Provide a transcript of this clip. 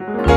you